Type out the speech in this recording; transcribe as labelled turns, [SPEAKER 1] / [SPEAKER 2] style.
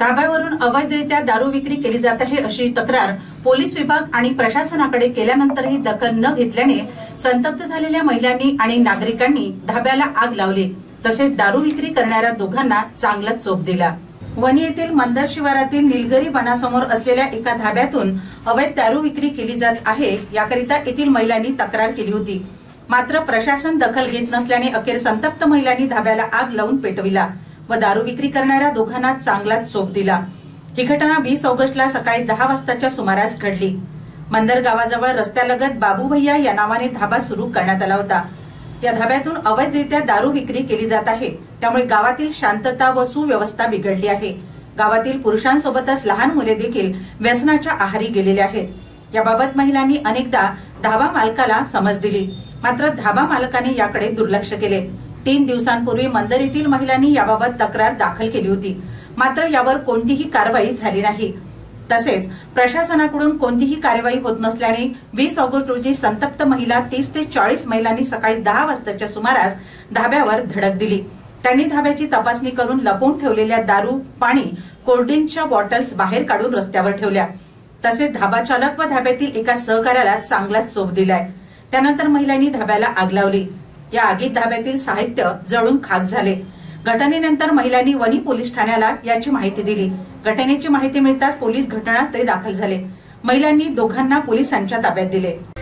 [SPEAKER 1] ताब्यावरून अवैधरित्या दारू विक्री केली जात आहे अशी तक्रार पोलीस विभाग आणि प्रशासनाकडे केल्यानंतरही दखल न घेतल्याने संतप्त झालेल्या महिलांनी आणि नागरिकांनी धाब्याला आग लावली. तसेच दारू विक्री करणाऱ्या दोघांना चांगलाच चोप दिला. वणी येथील मंदर शिवारातील निलगरी वनासमोर असलेल्या एका धाब्यातून अवैध दारू विक्री केली जात आहे याकरिता येथील महिलांनी तक्रार केली होती. मात्र प्रशासन दखल घेत नसल्याने अखेर संतप्त महिलांनी धाब्याला आग लावून पेटविला. व दारू विक्री करणाऱ्या दोघांना चांगलाच चोप दिला. ही घटना वीस ऑगस्टला सकाळी दहा वाजताच्या सुमारास घडली. मंदर गावाजवळ रस्त्यालगत बाबू भैया या नावाने धाबा सुरू करण्यात आला होता. या धाब्यातून अवैधरित्या दारू विक्री केली जात आहे. त्यामुळे गावातील शांतता व सुव्यवस्था बिघडली आहे. गावातील पुरुषांसोबतच लहान मुले देखील व्यसनाच्या आहारी गेलेले आहेत. याबाबत महिलांनी अनेकदा धाबा मालकाला समज दिली. मात्र धाबा मालकाने याकडे दुर्लक्ष केले. तीन दिवसांपूर्वी मंदर येथील महिलांनी याबाबत तक्रार दाखल केली होती. मात्र यावर कोणतीही कारवाई झाली नाही. तसेच प्रशासनाकडून कोणतीही कार्यवाही होत नसल्याने वीस ऑगस्ट रोजी संतप्त महिला तीस ते चाळीस महिलांनी सकाळी दहा वाजताच्या सुमारास धाब्यावर धडक दिली. त्यांनी धाब्याची तपासणी करून लपवून ठेवलेल्या दारू पाणी कोल्ड्रिंकच्या बॉटल्स बाहेर काढून रस्त्यावर ठेवल्या. तसेच धाबा चालक व धाब्यातील एका सहकार्याला चांगलाच चोप दिलाय. त्यानंतर महिलांनी धाब्याला आग लावली. या आगीत धाब्यातील साहित्य जळून खाक झाले. घटनेनंतर महिलांनी वनी पोलीस ठाण्याला याची माहिती दिली. घटनेची माहिती मिळताच पोलीस घटनास्थळी दाखल झाले. महिलांनी दोघांना पोलिसांच्या ताब्यात दिले.